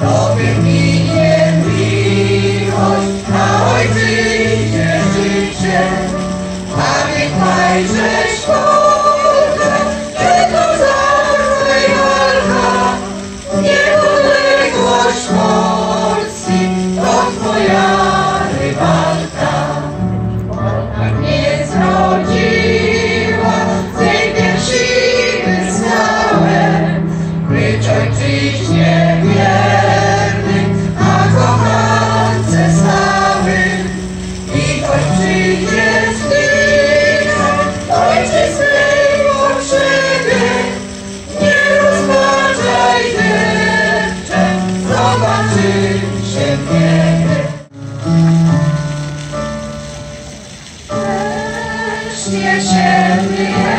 Tobie minie miłość, a ojczyźnie życie. Pamiętaj, Christi, eccetera.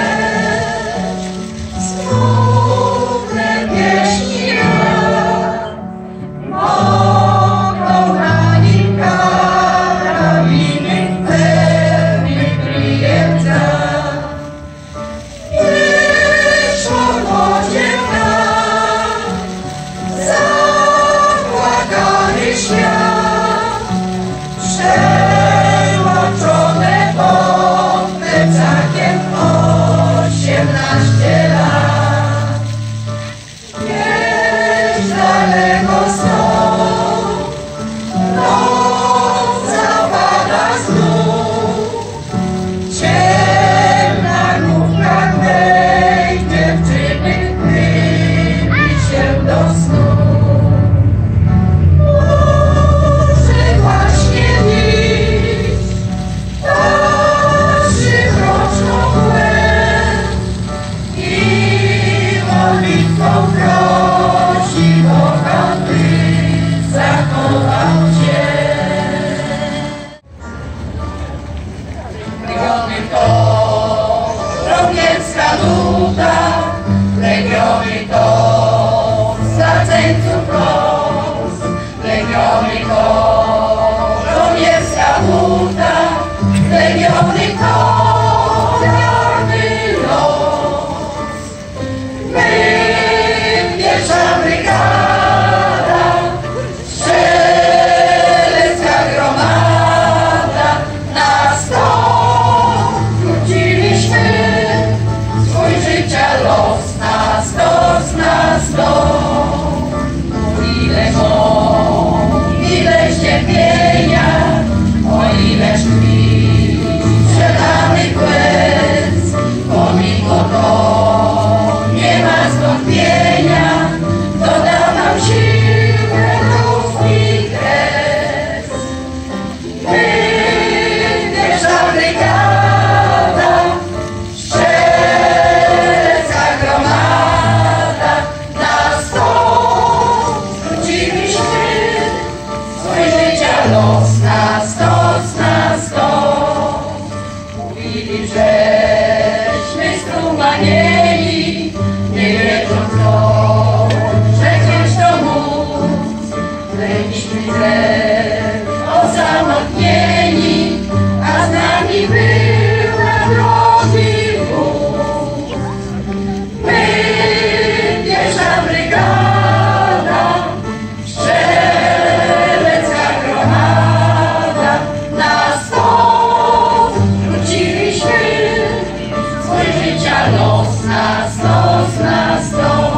nossa luta. Tuesday. mãos nas.